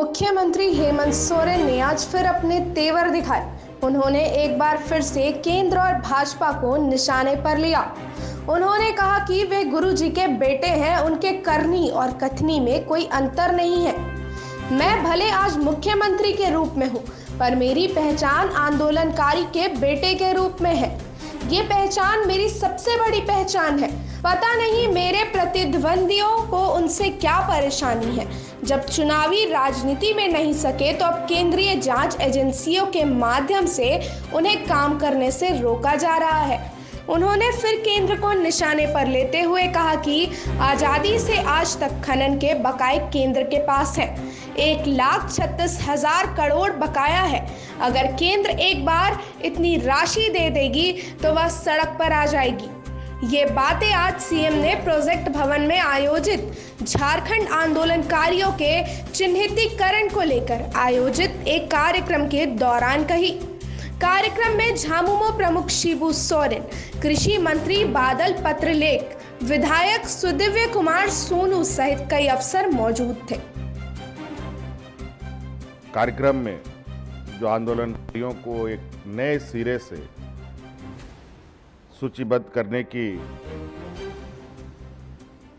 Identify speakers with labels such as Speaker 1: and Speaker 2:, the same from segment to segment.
Speaker 1: मुख्यमंत्री हेमंत सोरेन ने आज फिर अपने तेवर दिखाए। उन्होंने एक बार फिर से केंद्र और भाजपा को निशाने पर लिया। उन्होंने कहा कि वे गुरु जी के बेटे हैं, उनके करनी और कथनी में कोई अंतर नहीं है। मैं भले आज मुख्यमंत्री के रूप में हूँ, पर मेरी पहचान आंदोलनकारी के बेटे के रूप में है। ये पहचान मेरी सबसे बड़ी पहचान है। पता नहीं मेरे प्रतिद्वंदियों को उनसे क्या परेशानी है। जब चुनावी राजनीति में नहीं सके तो अब केंद्रीय जाँच एजेंसियों के माध्यम से उन्हें काम करने से रोका जा रहा है। उन्होंने फिर केंद्र को निशाने पर लेते हुए कहा कि आज़ादी से आज तक खनन के बकाए केंद्र के पास है। एक लाख छत्तीस हज़ार करोड़ बकाया है। अगर केंद्र एक बार इतनी राशि दे देगी तो वह सड़क पर आ जाएगी। ये बातें आज सीएम ने प्रोजेक्ट भवन में आयोजित झारखंड आंदोलनकारियों के चिन्हितीकरण को लेकर आयोजित एक कार्यक्रम के दौरान कही। कार्यक्रम में झामुमो प्रमुख शिबू सोरेन, कृषि मंत्री बादल पत्रलेख, विधायक सुदिव्य कुमार सोनू सहित कई अफसर मौजूद थे।
Speaker 2: कार्यक्रम में जो आंदोलनकारियों को एक नए सिरे से सूचीबद्ध करने की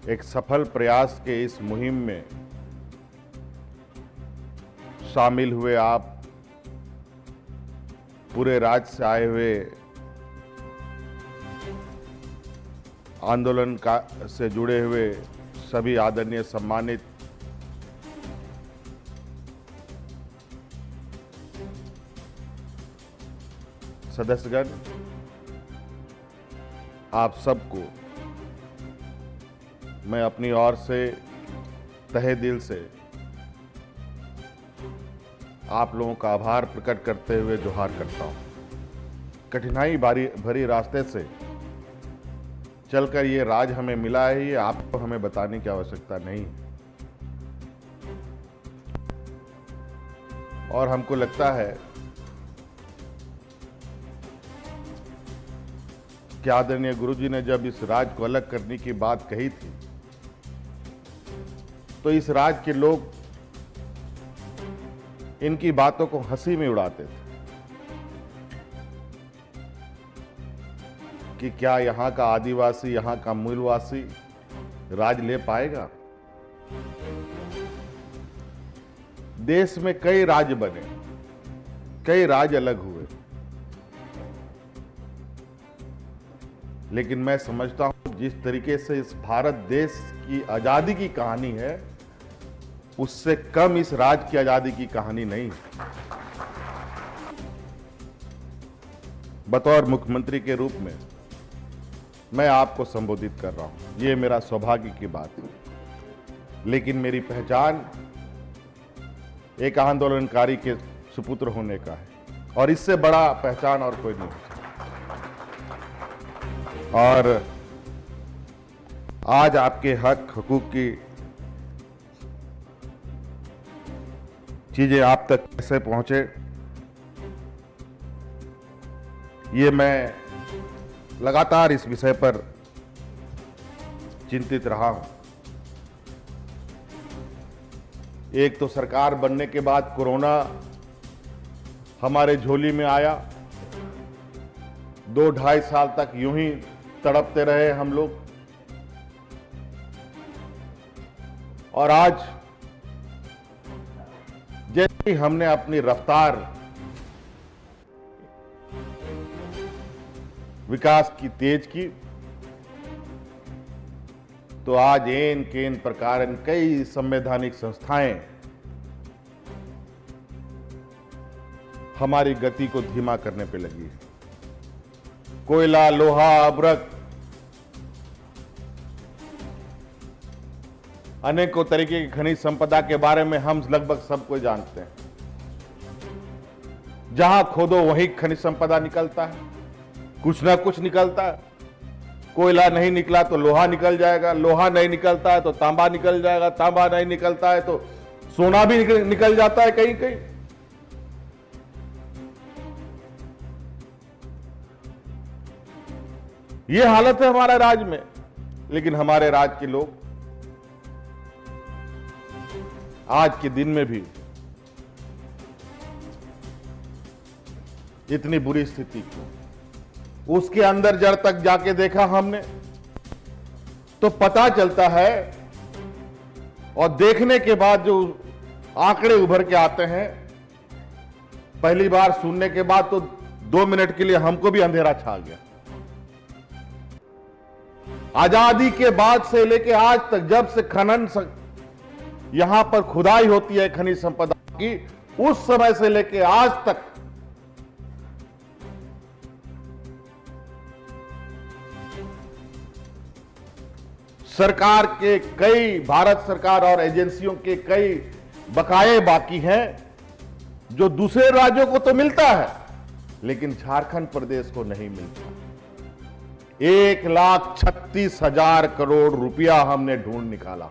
Speaker 2: एक सफल प्रयास के इस मुहिम में शामिल हुए आप, पूरे राज्य से आए हुए आंदोलन का, से जुड़े हुए सभी आदरणीय सम्मानित सदस्यगण आप सबको मैं अपनी ओर से, तहे दिल से आप लोगों का आभार प्रकट करते हुए जोहार करता हूँ। कठिनाई बारी भरी रास्ते से चलकर ये राज हमें मिला है, ये आपको हमें बताने की आवश्यकता नहीं और हमको लगता है कि आदरणीय गुरु जी ने जब इस राज को अलग करने की बात कही थी तो इस राज के लोग इनकी बातों को हँसी में उड़ाते थे कि क्या यहाँ का आदिवासी, यहाँ का मूलवासी राज ले पाएगा। देश में कई राज्य बने, कई राज्य अलग हुए। लेकिन मैं समझता हूँ जिस तरीके से इस भारत देश की आज़ादी की कहानी है, उससे कम इस राज्य की आज़ादी की कहानी नहीं बतौर मुख्यमंत्री के रूप में मैं आपको संबोधित कर रहा हूँ। यह मेरा सौभाग्य की बात है। लेकिन मेरी पहचान एक आंदोलनकारी के सुपुत्र होने का है। और इससे बड़ा पहचान और कोई नहीं और आज आपके हक, हकूक की चीज़ें आप तक कैसे पहुँचे, ये मैं लगातार इस विषय पर चिंतित रहा हूँ। एक तो सरकार बनने के बाद कोरोना हमारे झोली में आया, दो ढाई साल तक यूँ ही तड़पते रहे हम लोग। और आज जैसे हमने अपनी रफ्तार विकास की, तेज की तो आज एन केन प्रकार कई संवैधानिक संस्थाएँ हमारी गति को धीमा करने पे लगी है। कोयला लोहा अब्रक अनेकों तरीके की खनिज संपदा के बारे में हम लगभग सब कोई जानते हैं। जहाँ खोदो वहीं खनिज संपदा निकलता है। कुछ ना कुछ निकलता है। कोयला नहीं निकला तो लोहा निकल जाएगा। लोहा नहीं निकलता है तो तांबा निकल जाएगा। तांबा नहीं निकलता है तो सोना भी निकल, निकल जाता है कहीं कहीं ये हालत है हमारे राज्य में, लेकिन हमारे राज्य के लोग आज के दिन में भी इतनी बुरी स्थिति क्यों? उसके अंदर जड़ तक जाके देखा हमने तो पता चलता है, और देखने के बाद जो आंकड़े उभर के आते हैं, पहली बार सुनने के बाद तो दो मिनट के लिए हमको भी अंधेरा छा गया। आज़ादी के बाद से लेके आज तक जब से खनन यहाँ पर खुदाई होती है खनिज संपदा की, उस समय से लेके आज तक सरकार के कई, भारत सरकार और एजेंसियों के कई बकाए बाकी हैं, जो दूसरे राज्यों को तो मिलता है, लेकिन झारखंड प्रदेश को नहीं मिलता। एक लाख छत्तीस हज़ार करोड़ रुपया हमने ढूंढ निकाला।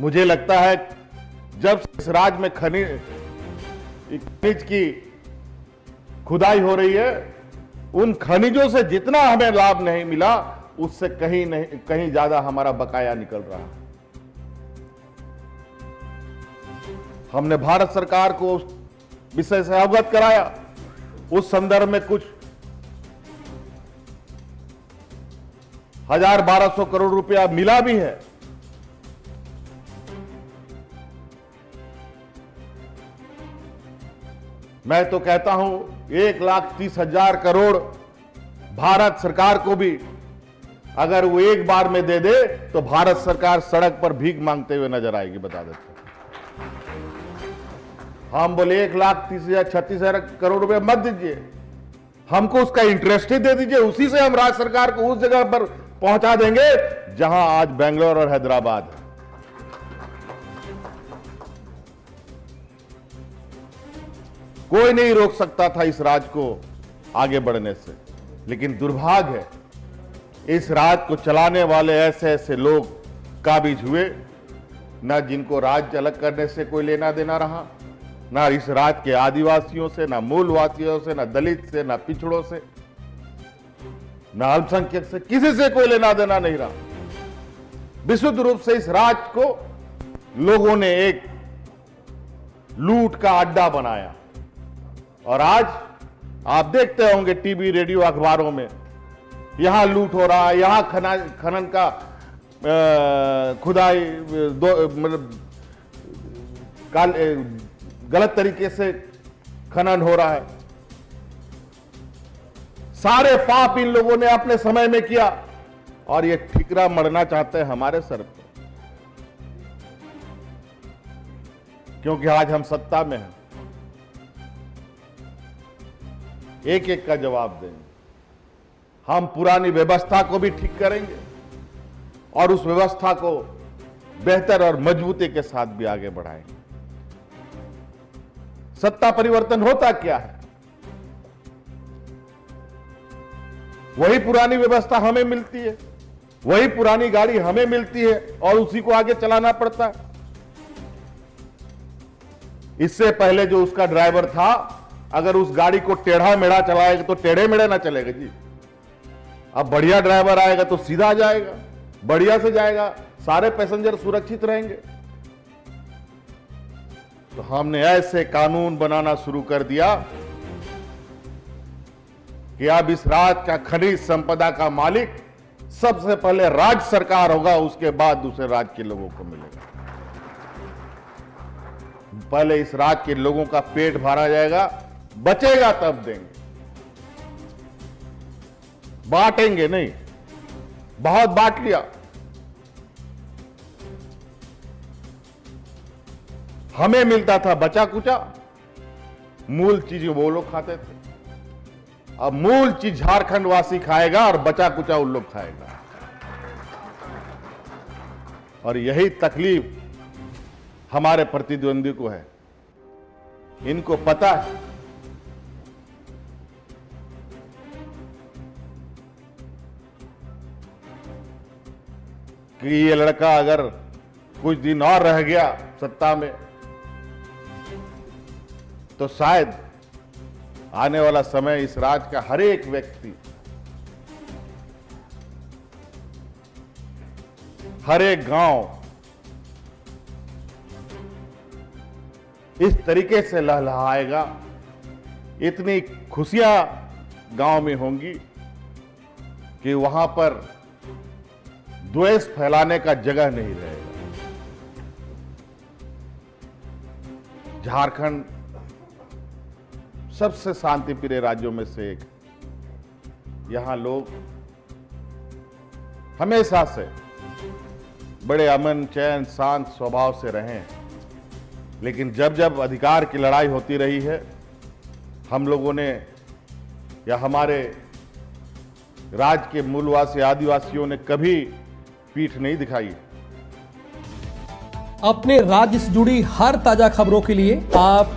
Speaker 2: मुझे लगता है जब इस राज्य में खनिज खनिज की खुदाई हो रही है, उन खनिजों से जितना हमें लाभ नहीं मिला, उससे कहीं नहीं, कहीं ज़्यादा हमारा बकाया निकल रहा। है हमने भारत सरकार को विषय से अवगत कराया। उस संदर्भ में कुछ हज़ार बारह सौ करोड़ रुपया मिला भी है। मैं तो कहता हूँ, एक लाख तीस हज़ार करोड़ भारत सरकार को भी अगर वो एक बार में दे दे तो भारत सरकार सड़क पर भीख मांगते हुए नज़र आएगी, बता देते हम बोले, एक लाख तीस हज़ार, छत्तीस हज़ार करोड़ रुपए मत दीजिए। हमको उसका इंटरेस्ट ही दे दीजिए। उसी से हम राज्य सरकार को उस जगह पर पहुँचा देंगे जहाँ आज बेंगलोर और हैदराबाद है। कोई नहीं रोक सकता था इस राज को आगे बढ़ने से, लेकिन दुर्भाग्य है, इस राज को चलाने वाले ऐसे ऐसे लोग काबिज हुए, न जिनको राज्य अलग करने से कोई लेना देना रहा। ना इस राज्य के आदिवासियों से, ना मूलवासियों से, ना दलित से, ना पिछड़ों से, ना अल्पसंख्यक से, किसी से कोई लेना देना नहीं रहा। विशुद्ध रूप से इस राज्य को लोगों ने एक लूट का अड्डा बनाया। और आज आप देखते होंगे टीवी, रेडियो अखबारों में, यहाँ लूट हो रहा है, यहाँ खनन का खुदाई मतलब गलत तरीके से खनन हो रहा है। सारे पाप इन लोगों ने अपने समय में किया और ये ठिकरा मरना चाहते हैं हमारे सर पे। क्योंकि आज हम सत्ता में हैं। एक एक का जवाब देंगे। हम पुरानी व्यवस्था को भी ठीक करेंगे और उस व्यवस्था को बेहतर और मजबूती के साथ भी आगे बढ़ाएँगे। सत्ता परिवर्तन होता क्या है? वही पुरानी व्यवस्था हमें मिलती है, वही पुरानी गाड़ी हमें मिलती है और उसी को आगे चलाना पड़ता है। इससे पहले जो उसका ड्राइवर था, अगर उस गाड़ी को टेढ़ा मेढ़ा चलाएगा तो टेढ़े मेढ़े ना चलेगा जी। अब बढ़िया ड्राइवर आएगा तो सीधा जाएगा, बढ़िया से जाएगा, सारे पैसेंजर सुरक्षित रहेंगे। तो हमने ऐसे कानून बनाना शुरू कर दिया कि अब इस राज्य का खनिज संपदा का मालिक सबसे पहले राज्य सरकार होगा, उसके बाद दूसरे राज्य के लोगों को मिलेगा। पहले इस राज्य के लोगों का पेट भरा जाएगा, बचेगा तब देंगे। बांटेंगे नहीं, बहुत बांट लिया। हमें मिलता था बचा कुचा मूल चीज़ वो लोग खाते थे। अब मूल चीज़ झारखंड वासी खाएगा और बचा कुचा उन लोग खाएगा। और यही तकलीफ़ हमारे प्रतिद्वंदी को है। इनको पता है। कि ये लड़का अगर कुछ दिन और रह गया सत्ता में तो शायद आने वाला समय इस राज्य का हर एक व्यक्ति हर एक गाँव इस तरीके से लहलहाएगा। इतनी खुशियाँ गाँव में होंगी कि वहाँ पर द्वेष फैलाने का जगह नहीं रहेगा। झारखंड सबसे शांति प्रिय राज्यों में से एक। यहाँ लोग हमेशा से बड़े अमन, चैन, शांत स्वभाव से रहे लेकिन जब जब अधिकार की लड़ाई होती रही है, हम लोगों ने या हमारे राज्य के मूलवासी आदिवासियों ने कभी पीठ नहीं दिखाई।
Speaker 3: अपने राज्य से जुड़ी हर ताज़ा खबरों के लिए आप